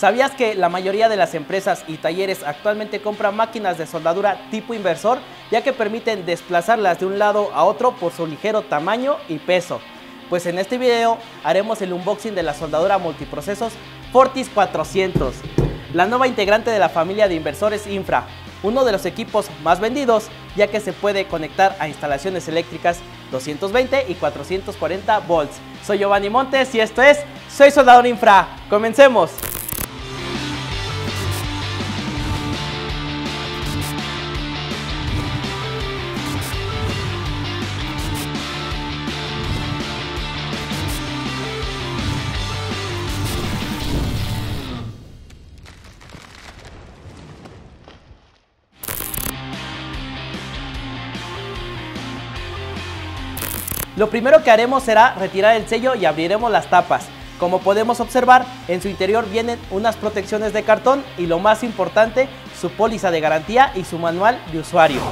¿Sabías que la mayoría de las empresas y talleres actualmente compran máquinas de soldadura tipo inversor, ya que permiten desplazarlas de un lado a otro por su ligero tamaño y peso? Pues en este video haremos el unboxing de la soldadura multiprocesos Fortis 400, la nueva integrante de la familia de inversores Infra, uno de los equipos más vendidos ya que se puede conectar a instalaciones eléctricas 220 y 440 volts. Soy Giovanni Montes y esto es Soy Soldador Infra. Comencemos. Lo primero que haremos será retirar el sello y abriremos las tapas. Como podemos observar, en su interior vienen unas protecciones de cartón y lo más importante, su póliza de garantía y su manual de usuario.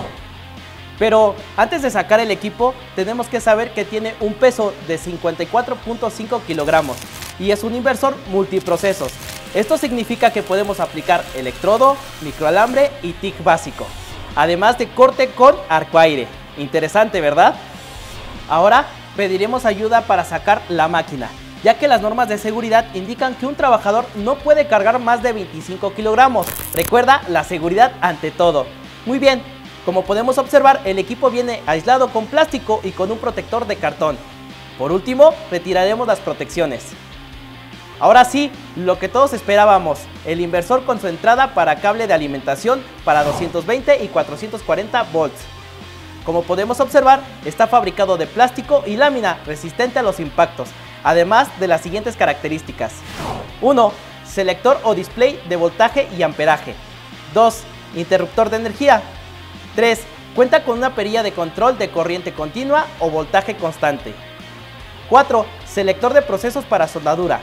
Pero antes de sacar el equipo, tenemos que saber que tiene un peso de 54.5 kilogramos y es un inversor multiprocesos. Esto significa que podemos aplicar electrodo, microalambre y TIC básico, además de corte con arcoaire. Interesante, ¿verdad? Ahora pediremos ayuda para sacar la máquina, ya que las normas de seguridad indican que un trabajador no puede cargar más de 25 kilogramos. Recuerda la seguridad ante todo. Muy bien, como podemos observar, el equipo viene aislado con plástico y con un protector de cartón. Por último, retiraremos las protecciones. Ahora sí, lo que todos esperábamos, el inversor con su entrada para cable de alimentación para 220 y 440 volts. Como podemos observar, está fabricado de plástico y lámina resistente a los impactos, además de las siguientes características. 1. Selector o display de voltaje y amperaje. 2. Interruptor de energía. 3. Cuenta con una perilla de control de corriente continua o voltaje constante. 4. Selector de procesos para soldadura.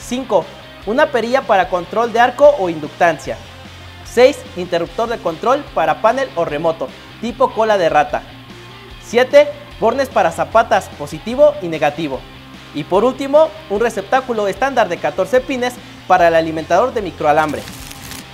5. Una perilla para control de arco o inductancia. 6. Interruptor de control para panel o remoto tipo cola de rata. 7. Bornes para zapatas positivo y negativo. Y por último, un receptáculo estándar de 14 pines para el alimentador de microalambre.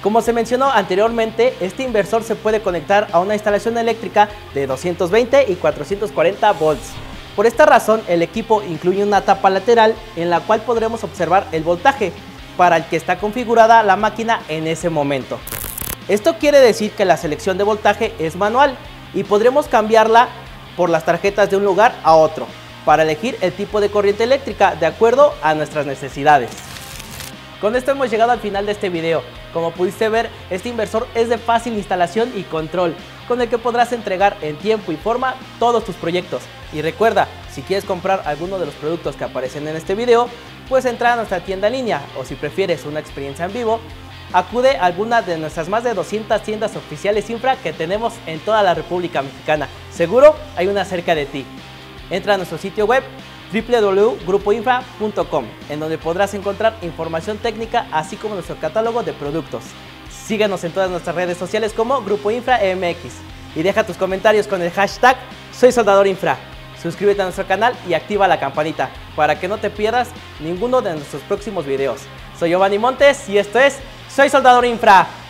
Como se mencionó anteriormente, este inversor se puede conectar a una instalación eléctrica de 220 y 440 volts. Por esta razón, el equipo incluye una tapa lateral en la cual podremos observar el voltaje para el que está configurada la máquina en ese momento. Esto quiere decir que la selección de voltaje es manual y podremos cambiarla por las tarjetas de un lugar a otro para elegir el tipo de corriente eléctrica de acuerdo a nuestras necesidades. Con esto hemos llegado al final de este video. Como pudiste ver, este inversor es de fácil instalación y control, con el que podrás entregar en tiempo y forma todos tus proyectos. Y recuerda, si quieres comprar alguno de los productos que aparecen en este video, puedes entrar a nuestra tienda en línea o si prefieres una experiencia en vivo, acude a alguna de nuestras más de 200 tiendas oficiales Infra que tenemos en toda la República Mexicana. Seguro hay una cerca de ti. Entra a nuestro sitio web www.grupoinfra.com en donde podrás encontrar información técnica así como nuestro catálogo de productos. Síguenos en todas nuestras redes sociales como Grupo Infra MX y deja tus comentarios con el hashtag Soy Soldador Infra. Suscríbete a nuestro canal y activa la campanita para que no te pierdas ninguno de nuestros próximos videos. Soy Giovanni Montes y esto es soy Soldador Infra.